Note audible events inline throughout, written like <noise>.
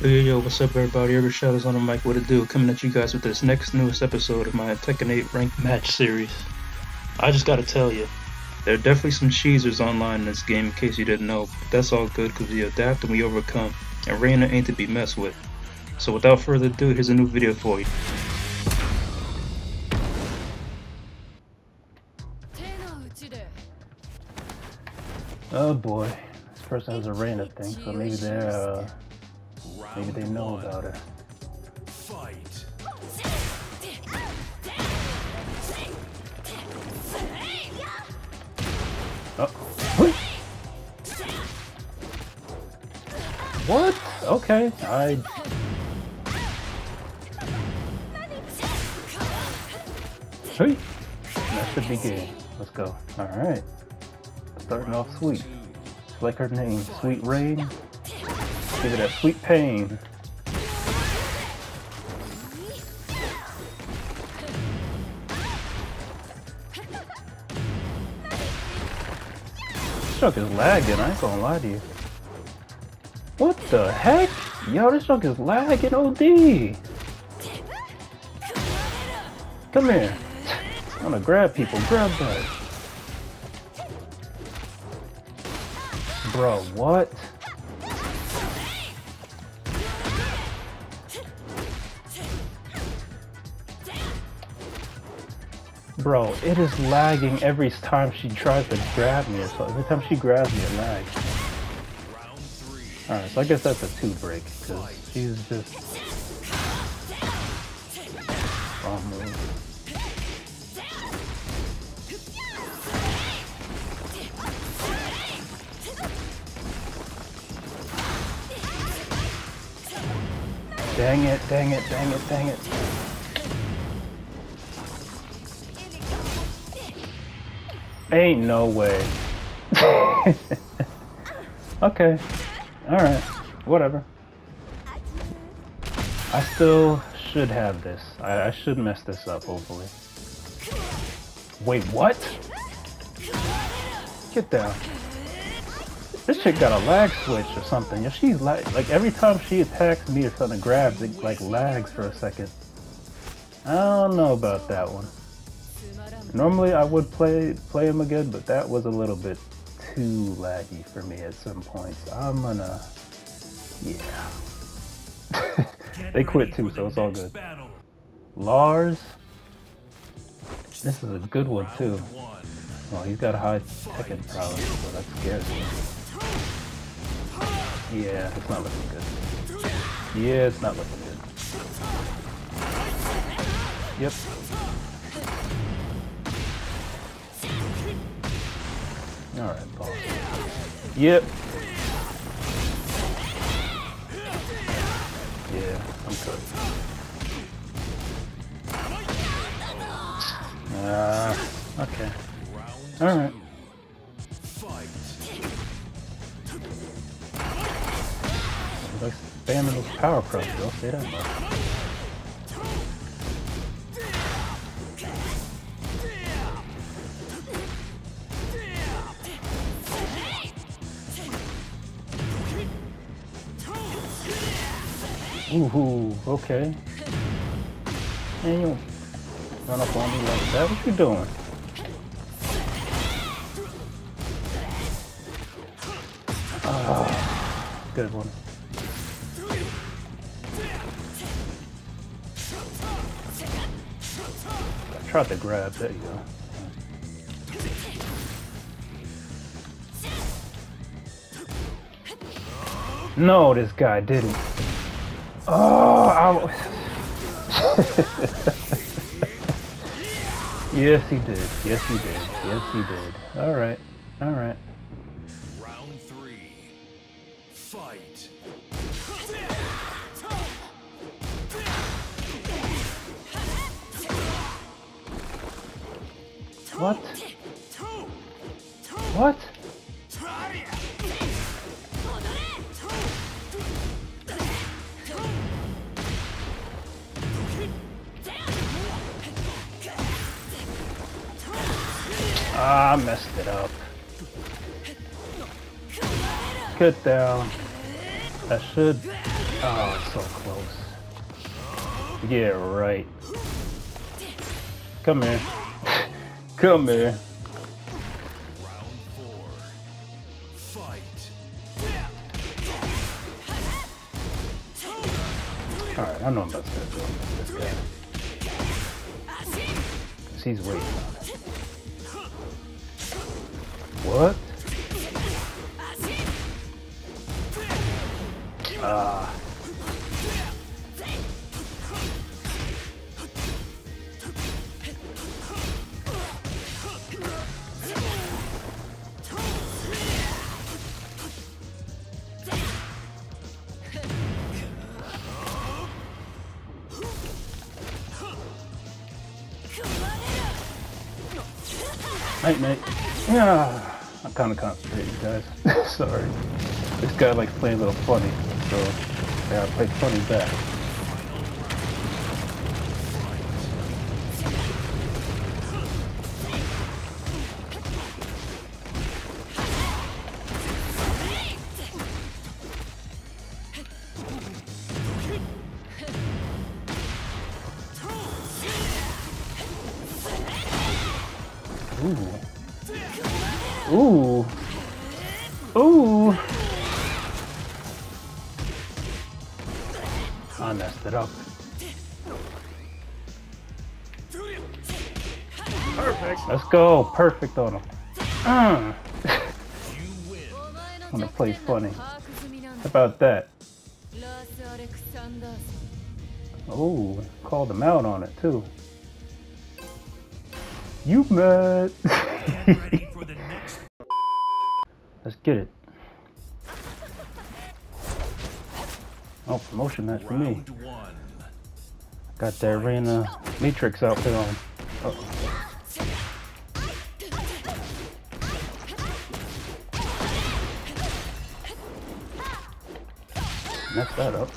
Yo, yo, yo, what's up, everybody? Urban Shadows on the mic, what it do? Coming at you guys with this next newest episode of my Tekken 8 ranked match series. I just gotta tell you, there are definitely some cheesers online in this game, in case you didn't know, but that's all good because we adapt and we overcome, and Reina ain't to be messed with. So without further ado, here's a new video for you. Oh boy, this person has a Reina thing, so maybe they're, uh, maybe they know about it. Fight. Oh. What? Okay, I. Hey, that should be good. Let's go. All right, starting off sweet. Like her name, Sweet Rain. Give it a sweet pain. This truck is lagging, I ain't gonna lie to you. What the heck? Yo, this truck is lagging OD. Come here. I'm gonna grab people, grab that. Bro, what? Bro, it is lagging every time she tries to grab me. So every time she grabs me, it lags. Alright, so I guess that's a two break, because she's just... Wrong move. Dang it, dang it, dang it, dang it. Ain't no way. <laughs> okay. Alright. Whatever. I still should have this. I, I should mess this up, hopefully. Wait, what? Get down. This chick got a lag switch or something. If she's like, like every time she attacks me or something grabs, it like lags for a second. I don't know about that one. Normally I would play play him again, but that was a little bit too laggy for me at some points. I'm gonna, yeah. <laughs> They quit too, so it's all good. Lars, this is a good one too. Well, he's got a high Tekken prowess, so that scares me. Yeah, it's not looking good. Yeah, it's not looking good. Yep. Alright, boss. Yep. Yeah, I'm good. Ah, okay. Alright. Like spamming those power crushes, I'll say that Ooh, okay. Man, you run up on me like that? What you doing? Ah, good one. I tried to grab. There you go. No, this guy didn't. Oh, yes, he did. Yes, he did. Yes, he did. All right. All right. Round three. Fight. What? What? Ah, I messed it up. Get down. That should Oh, so close. Yeah, right. Come here. <laughs> Come here. Alright, I know I'm about to doing this guy. 'Cause he's waiting on it. What? Ah. Night, night. Yeah, I'm kind of concentrating, guys. <laughs> Sorry. This guy likes playing a little funny, so I gotta play funny back. Ooh. <laughs> Ooh. Ooh. I messed it up. Perfect. Let's go. Perfect on him. Uh, I'm gonna play funny. How about that? Oh, called him out on it too. You mad? <laughs> Ready for the next Let's get it. Oh, promotion match for me. Got that arena Matrix outfit on. Uh oh. Messed that up.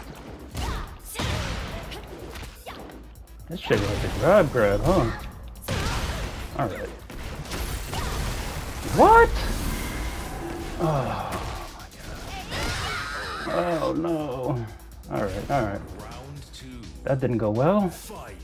This shit was a grab grab, huh? Alright. What? Oh. Oh no. Alright, alright. That didn't go well. Fight.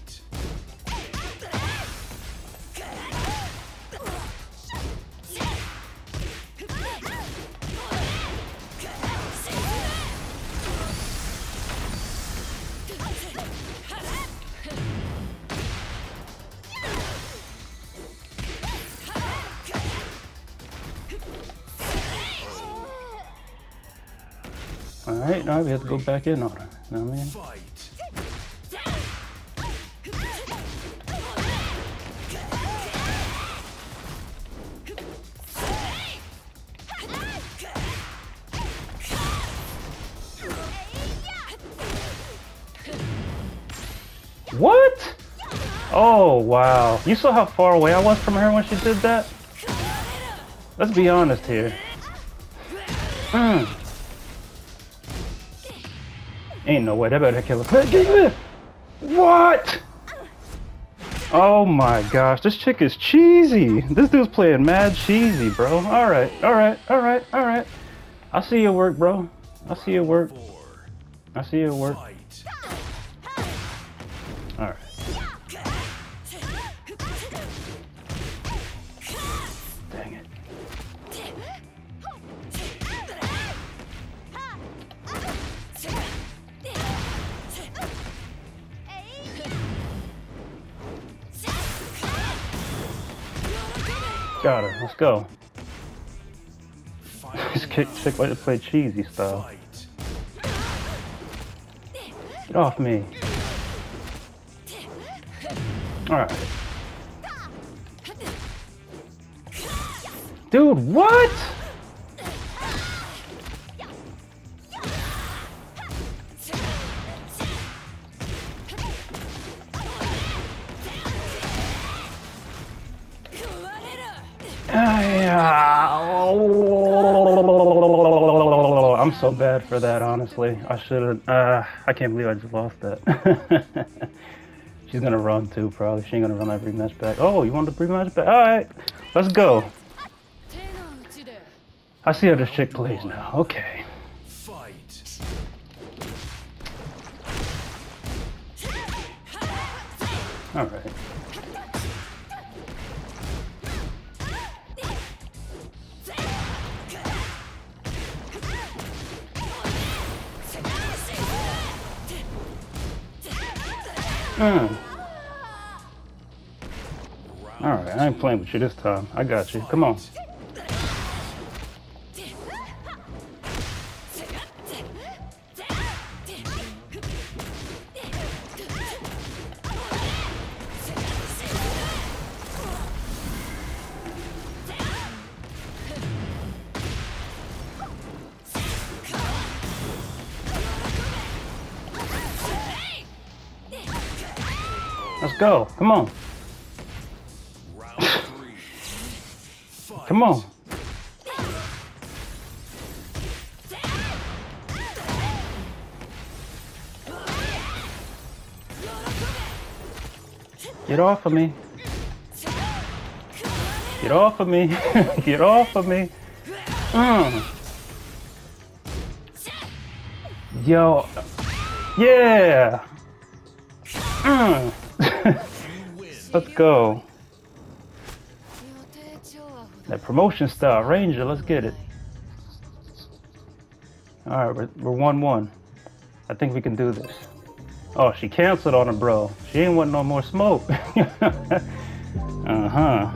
Alright, now we have to go back in on her. Know what I mean? What? Oh, wow. You saw how far away I was from her when she did that? Let's be honest here. Mm. Ain't no way. That better kill her. What? Oh my gosh, this chick is cheesy. This dude's playing mad cheesy, bro. Alright, alright, alright, alright. I see your work, bro. I see your work. I see your work. Got her. Let's go. This kick chick like to play cheesy style. Get off me. Alright. Dude, what? so bad for that, honestly. I should have. Uh, I can't believe I just lost that. <laughs> She's gonna run too, probably. She ain't gonna run that rematch back. Oh, you want the rematch back? Alright, let's go. I see how this chick plays now. Okay. Alright. Mm. Alright, I ain't playing with you this time. I got you. Come on. Go. Come on. Come on. Get off of me. Get off of me. <laughs> Get off of me. Mm. Yo. Yeah. Mm. <laughs> Let's go. That promotion style, Ranger, let's get it. Alright, we're, we're 1 1. I think we can do this. Oh, she canceled on him, bro. She ain't want no more smoke. <laughs> uh huh.